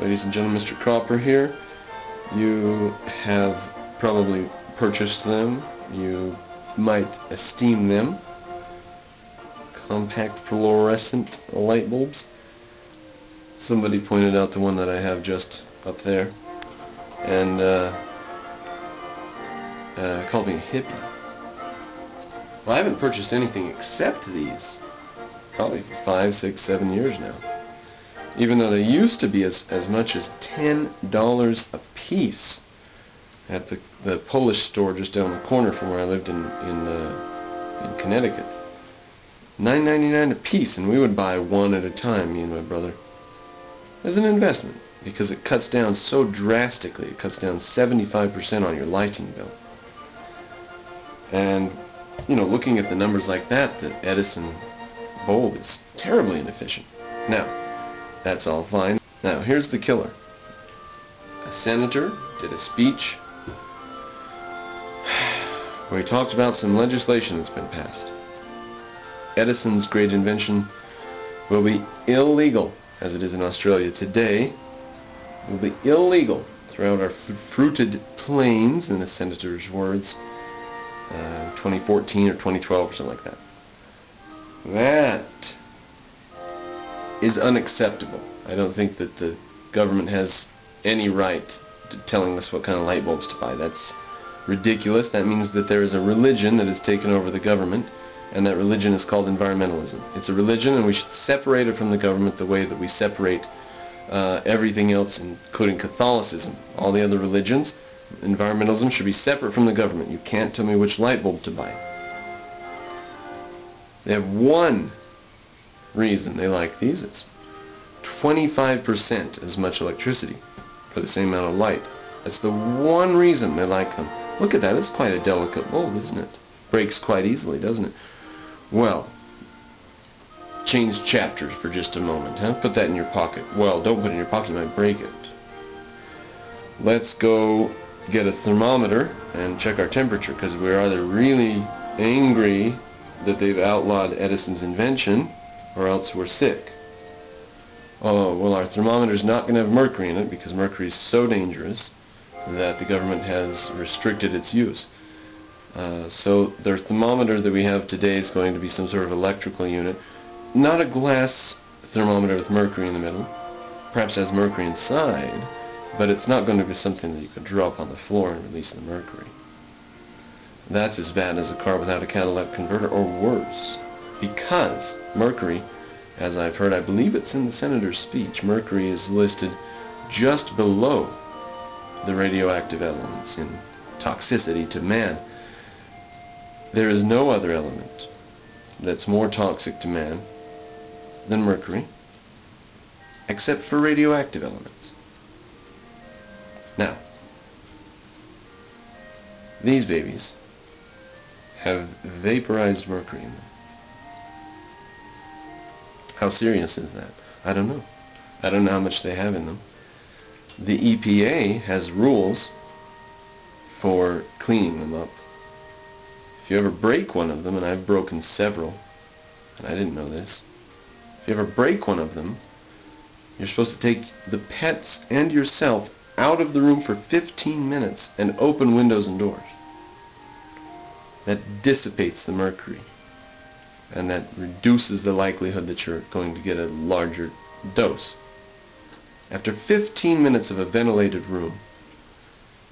Ladies and gentlemen, Mr. Cropper here. You have probably purchased them. You might esteem them. Compact fluorescent light bulbs. Somebody pointed out the one that I have just up there and uh, uh, called me a hippie. Well, I haven't purchased anything except these probably for five, six, seven years now. Even though they used to be as, as much as $10 a piece at the, the Polish store just down the corner from where I lived in, in, uh, in Connecticut. $9.99 a piece, and we would buy one at a time, me and my brother, as an investment, because it cuts down so drastically. It cuts down 75% on your lighting bill. And, you know, looking at the numbers like that, the Edison bulb is terribly inefficient. Now, that's all fine. Now, here's the killer. A senator did a speech where he talked about some legislation that's been passed. Edison's great invention will be illegal, as it is in Australia today, will be illegal throughout our fruited plains, in the senator's words, uh, 2014 or 2012 or something like that. That is unacceptable. I don't think that the government has any right to telling us what kind of light bulbs to buy. That's ridiculous. That means that there is a religion that has taken over the government, and that religion is called environmentalism. It's a religion, and we should separate it from the government the way that we separate uh, everything else, including Catholicism. All the other religions, environmentalism should be separate from the government. You can't tell me which light bulb to buy. They have one reason they like these. It's 25% as much electricity for the same amount of light. That's the one reason they like them. Look at that. It's quite a delicate bulb, isn't it? Breaks quite easily, doesn't it? Well, change chapters for just a moment. Huh? Put that in your pocket. Well, don't put it in your pocket. You might break it. Let's go get a thermometer and check our temperature because we're either really angry that they've outlawed Edison's invention, or else we're sick. Oh, well, our thermometer's not going to have mercury in it because mercury is so dangerous that the government has restricted its use. Uh, so the thermometer that we have today is going to be some sort of electrical unit, not a glass thermometer with mercury in the middle, perhaps has mercury inside, but it's not going to be something that you could drop on the floor and release the mercury. That's as bad as a car without a catalytic converter, or worse. Because mercury, as I've heard, I believe it's in the senator's speech, mercury is listed just below the radioactive elements in toxicity to man. There is no other element that's more toxic to man than mercury, except for radioactive elements. Now, these babies have vaporized mercury in them. How serious is that? I don't know. I don't know how much they have in them. The EPA has rules for cleaning them up. If you ever break one of them, and I've broken several, and I didn't know this, if you ever break one of them, you're supposed to take the pets and yourself out of the room for 15 minutes and open windows and doors that dissipates the mercury and that reduces the likelihood that you're going to get a larger dose. After 15 minutes of a ventilated room,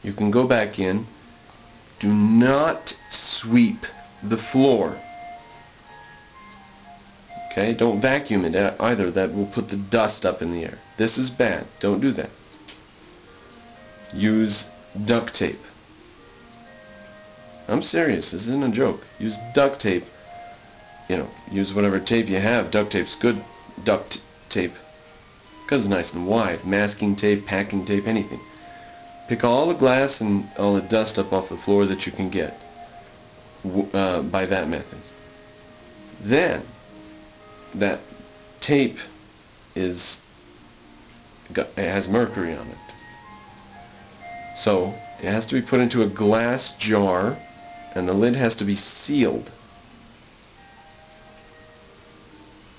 you can go back in. Do not sweep the floor. Okay, don't vacuum it either. That will put the dust up in the air. This is bad. Don't do that. Use duct tape. I'm serious. This isn't a joke. Use duct tape. You know, use whatever tape you have. Duct tape's good duct tape. Because it's nice and wide. Masking tape, packing tape, anything. Pick all the glass and all the dust up off the floor that you can get uh, by that method. Then, that tape is it has mercury on it. So, it has to be put into a glass jar and the lid has to be sealed.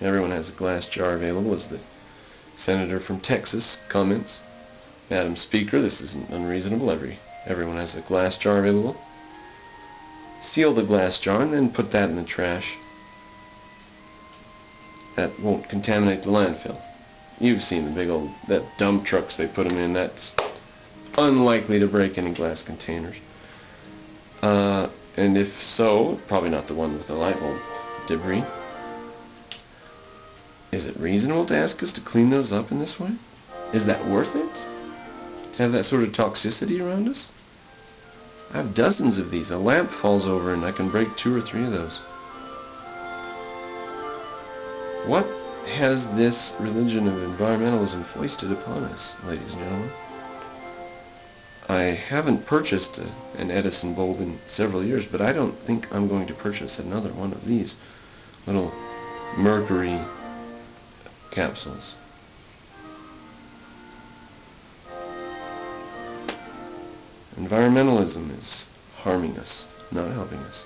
Everyone has a glass jar available as the Senator from Texas comments, Madam Speaker, this isn't unreasonable. Every everyone has a glass jar available. Seal the glass jar and then put that in the trash. That won't contaminate the landfill. You've seen the big old that dump trucks they put them in. That's unlikely to break any glass containers. Uh, and if so, probably not the one with the light bulb debris. Is it reasonable to ask us to clean those up in this way? Is that worth it? To have that sort of toxicity around us? I have dozens of these. A lamp falls over and I can break two or three of those. What has this religion of environmentalism foisted upon us, ladies and gentlemen? I haven't purchased a, an Edison bulb in several years, but I don't think I'm going to purchase another one of these little mercury capsules. Environmentalism is harming us, not helping us.